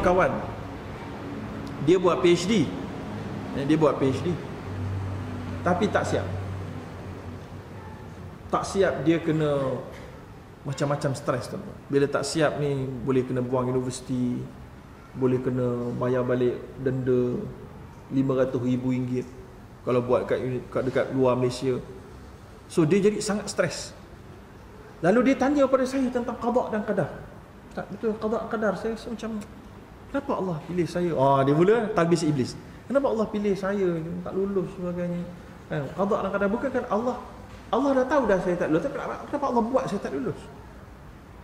kawan dia buat PhD eh, dia buat PhD tapi tak siap tak siap dia kena macam-macam stres tu. Bila tak siap ni boleh kena buang universiti, boleh kena bayar balik denda 500 ribu ringgit kalau buat kat, kat dekat luar Malaysia. So dia jadi sangat stres. Lalu dia tanya kepada saya tentang qada dan qadar. Tak betul qada qadar saya so, macam kenapa Allah pilih saya? Ah dia mula talbis iblis. Kenapa Allah pilih saya tak lulus sebagainya? Kan qada dan qadar bukan kan Allah Allah dah tahu dah saya tak lulus. Tapi kenapa Allah buat saya tak lulus?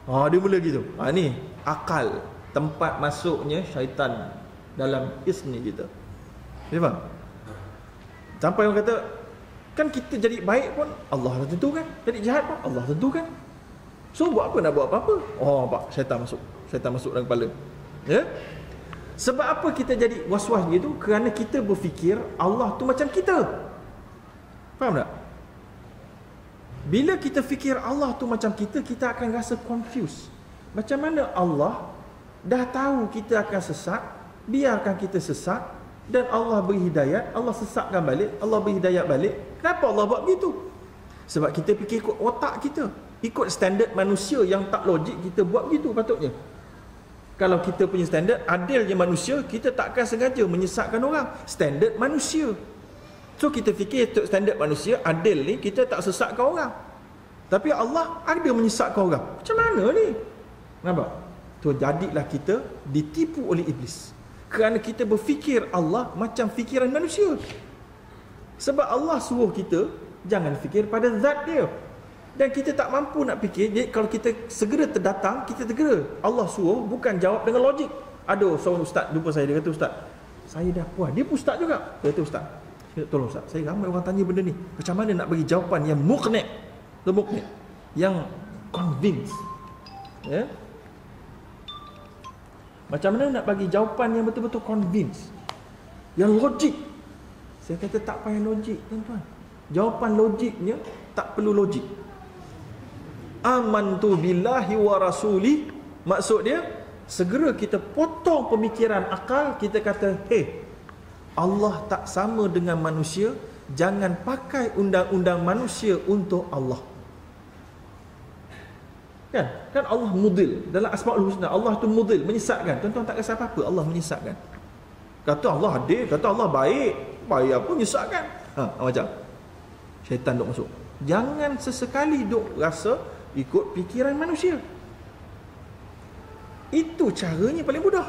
Ha, dia mula gitu. Ha, ni akal tempat masuknya syaitan dalam isni kita. Dia faham? Sampai orang kata, kan kita jadi baik pun Allah dah tentukan. Jadi jahat pun Allah tentukan. So buat apa nak buat apa-apa? Oh, pak, syaitan masuk. Syaitan masuk dalam kepala. Ya? Sebab apa kita jadi was-was gitu? Kerana kita berfikir Allah tu macam kita. Faham tak? Bila kita fikir Allah tu macam kita, kita akan rasa confused. Macam mana Allah dah tahu kita akan sesat, biarkan kita sesat dan Allah beri hidayat, Allah sesatkan balik, Allah beri hidayat balik. Kenapa Allah buat begitu? Sebab kita fikir ikut otak kita. Ikut standard manusia yang tak logik kita buat begitu patutnya. Kalau kita punya standard adil je manusia, kita takkan sengaja menyesatkan orang. Standard manusia. So kita fikir untuk standard manusia adil ni kita tak sesatkan orang. Tapi Allah ada menyesatkan orang. Macam mana ni? Nampak? Tu jadilah kita ditipu oleh iblis. Kerana kita berfikir Allah macam fikiran manusia. Sebab Allah suruh kita jangan fikir pada zat dia. Dan kita tak mampu nak fikir, jadi kalau kita segera terdatang, kita segera. Allah suruh bukan jawab dengan logik. Ada seorang ustaz jumpa saya dia kata ustaz, saya dah puas. Dia pun ustaz juga. Dia kata ustaz, tolong Ustaz, saya ramai orang tanya benda ni. Macam mana nak bagi jawapan yang muqni? Muqni. Yang convince. Ya? Macam mana nak bagi jawapan yang betul-betul convince? Yang logik. Saya kata tak payah logik, tuan-tuan. Jawapan logiknya tak perlu logik. Amantu billahi wa rasuli. Maksud dia segera kita potong pemikiran akal kita kata hey Allah tak sama dengan manusia jangan pakai undang-undang manusia untuk Allah. Kan? Kan Allah mudil. Dalam asmaul husna Allah tu mudil menyesatkan. Tuan-tuan tak rasa apa-apa Allah menyesatkan. Kata Allah adil kata Allah baik. Baik apa menyesatkan. Ha macam? Syaitan duk masuk. Jangan sesekali duk rasa ikut fikiran manusia itu caranya paling mudah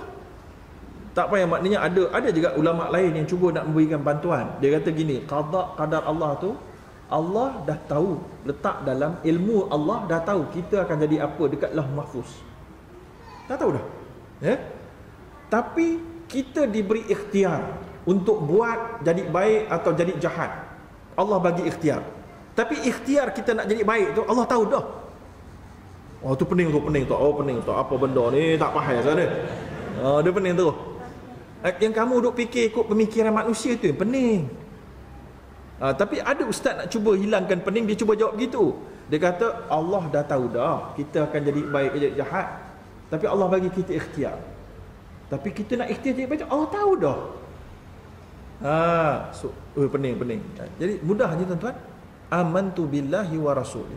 tak payah maknanya ada ada juga ulama lain yang cuba nak memberikan bantuan. Dia kata gini, qada qadar Allah tu Allah dah tahu letak dalam ilmu Allah dah tahu kita akan jadi apa dekat Lauh Mahfuz. Dah tahu dah. Ya? Tapi kita diberi ikhtiar untuk buat jadi baik atau jadi jahat. Allah bagi ikhtiar. Tapi ikhtiar kita nak jadi baik tu Allah tahu dah. Oh tu pening tu pening tu. Oh pening tu. Apa benda ni? Tak faham sana. Oh dia pening tu. Eh, yang kamu duk fikir ikut pemikiran manusia tu yang pening. Ha, tapi ada ustaz nak cuba hilangkan pening dia cuba jawab gitu dia kata Allah dah tahu dah kita akan jadi baik jadi jahat. Tapi Allah bagi kita ikhtiar. Tapi kita nak ikhtiar jadi baik Allah tahu dah. Ha, so, oh, pening pening. Jadi mudahnya tuan-tuan amantu billahi wa rasul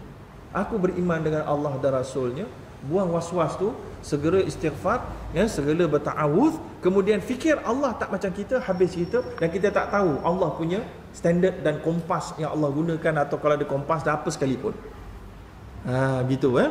aku beriman dengan Allah dan rasulnya. Buang was-was tu segera istighfar ya segera berta'awuz kemudian fikir Allah tak macam kita habis kita. Dan kita tak tahu Allah punya standard dan kompas yang Allah gunakan atau kalau ada kompas dah apa sekalipun. Ha gitu eh